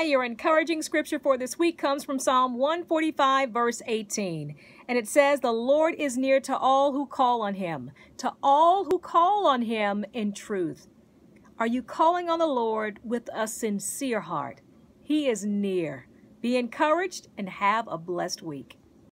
Hi, your encouraging scripture for this week comes from Psalm 145, verse 18. And it says, The Lord is near to all who call on him, to all who call on him in truth. Are you calling on the Lord with a sincere heart? He is near. Be encouraged and have a blessed week.